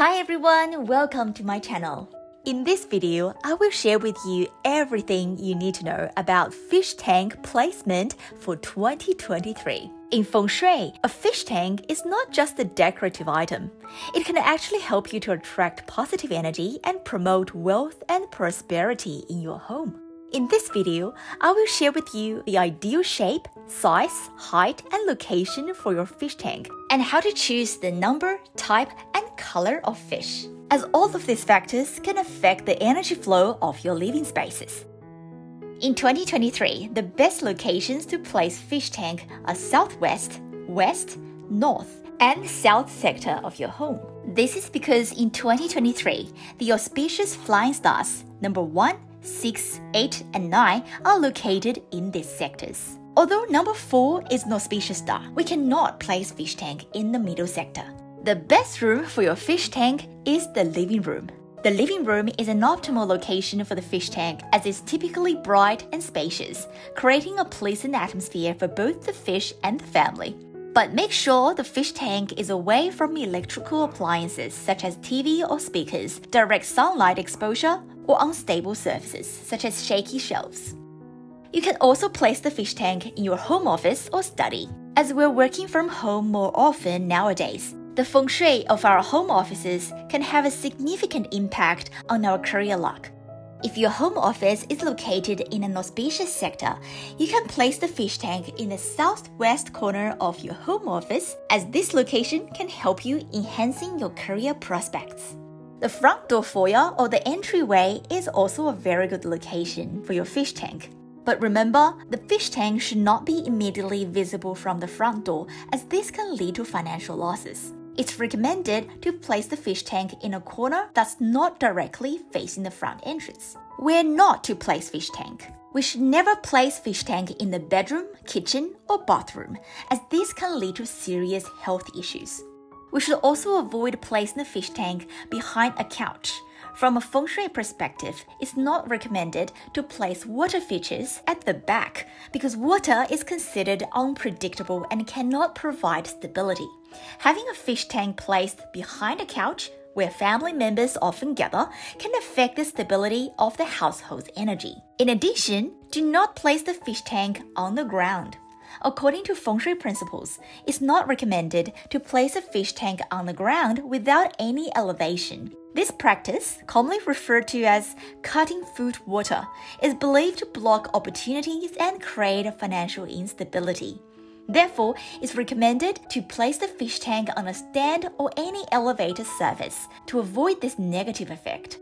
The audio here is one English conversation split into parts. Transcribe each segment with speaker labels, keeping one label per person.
Speaker 1: Hi everyone, welcome to my channel. In this video, I will share with you everything you need to know about fish tank placement for 2023. In feng shui, a fish tank is not just a decorative item. It can actually help you to attract positive energy and promote wealth and prosperity in your home. In this video, I will share with you the ideal shape, size, height, and location for your fish tank, and how to choose the number, type, and color of fish, as all of these factors can affect the energy flow of your living spaces. In 2023, the best locations to place fish tank are southwest, west, north, and south sector of your home. This is because in 2023, the auspicious flying stars number 1, 6, 8, and 9 are located in these sectors. Although number 4 is an auspicious star, we cannot place fish tank in the middle sector. The best room for your fish tank is the living room. The living room is an optimal location for the fish tank as it's typically bright and spacious, creating a pleasant atmosphere for both the fish and the family. But make sure the fish tank is away from electrical appliances such as TV or speakers, direct sunlight exposure, or unstable surfaces such as shaky shelves. You can also place the fish tank in your home office or study. As we're working from home more often nowadays, the feng shui of our home offices can have a significant impact on our career luck. If your home office is located in an auspicious sector, you can place the fish tank in the southwest corner of your home office, as this location can help you enhancing your career prospects. The front door foyer or the entryway is also a very good location for your fish tank. But remember, the fish tank should not be immediately visible from the front door, as this can lead to financial losses. It's recommended to place the fish tank in a corner that's not directly facing the front entrance. Where not to place fish tank. We should never place fish tank in the bedroom, kitchen, or bathroom, as this can lead to serious health issues. We should also avoid placing the fish tank behind a couch. From a feng shui perspective, it's not recommended to place water features at the back because water is considered unpredictable and cannot provide stability. Having a fish tank placed behind a couch where family members often gather can affect the stability of the household's energy. In addition, do not place the fish tank on the ground. According to feng shui principles, it's not recommended to place a fish tank on the ground without any elevation. This practice, commonly referred to as cutting food water, is believed to block opportunities and create financial instability. Therefore, it's recommended to place the fish tank on a stand or any elevated surface to avoid this negative effect.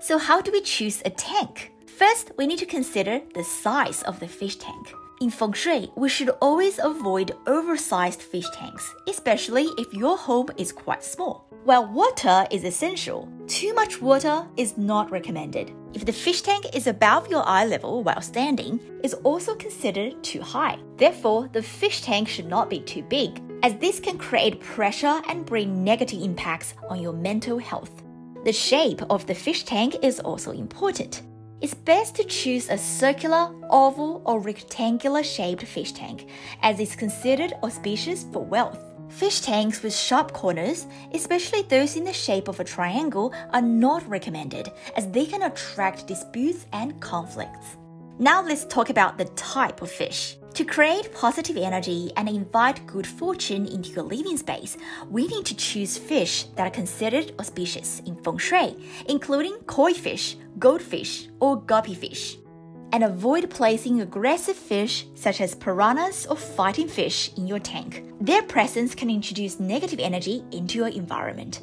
Speaker 1: So, how do we choose a tank? First, we need to consider the size of the fish tank. In feng shui, we should always avoid oversized fish tanks, especially if your home is quite small. While water is essential, too much water is not recommended. If the fish tank is above your eye level while standing, it's also considered too high. Therefore, the fish tank should not be too big, as this can create pressure and bring negative impacts on your mental health. The shape of the fish tank is also important. It's best to choose a circular, oval, or rectangular shaped fish tank, as it's considered auspicious for wealth. Fish tanks with sharp corners, especially those in the shape of a triangle, are not recommended as they can attract disputes and conflicts. Now let's talk about the type of fish. To create positive energy and invite good fortune into your living space, we need to choose fish that are considered auspicious in feng shui, including koi fish, goldfish, or guppy fish. And avoid placing aggressive fish such as piranhas or fighting fish in your tank. Their presence can introduce negative energy into your environment.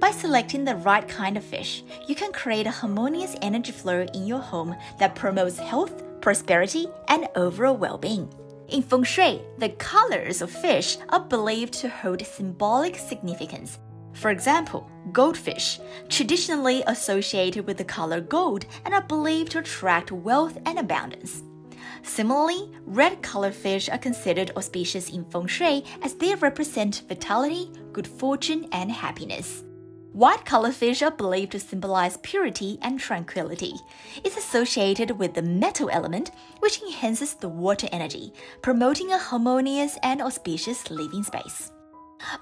Speaker 1: By selecting the right kind of fish, you can create a harmonious energy flow in your home that promotes health, prosperity, and overall well being. In feng shui, the colors of fish are believed to hold symbolic significance. For example, goldfish, traditionally associated with the color gold and are believed to attract wealth and abundance. Similarly, red colored fish are considered auspicious in feng shui as they represent vitality, good fortune, and happiness. White colored fish are believed to symbolize purity and tranquility. It's associated with the metal element, which enhances the water energy, promoting a harmonious and auspicious living space.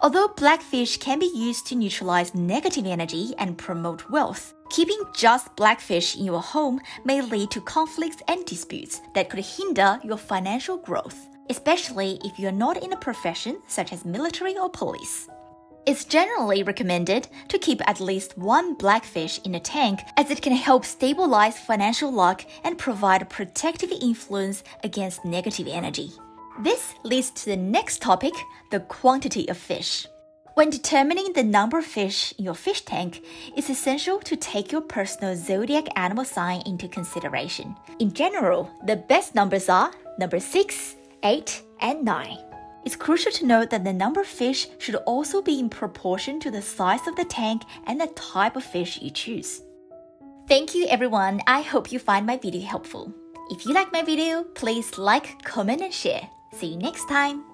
Speaker 1: Although blackfish can be used to neutralize negative energy and promote wealth, keeping just blackfish in your home may lead to conflicts and disputes that could hinder your financial growth, especially if you're not in a profession such as military or police. It's generally recommended to keep at least one blackfish in a tank as it can help stabilize financial luck and provide a protective influence against negative energy. This leads to the next topic the quantity of fish. When determining the number of fish in your fish tank, it's essential to take your personal zodiac animal sign into consideration. In general, the best numbers are number 6, 8, and 9. It's crucial to note that the number of fish should also be in proportion to the size of the tank and the type of fish you choose. Thank you everyone, I hope you find my video helpful. If you like my video, please like, comment and share. See you next time.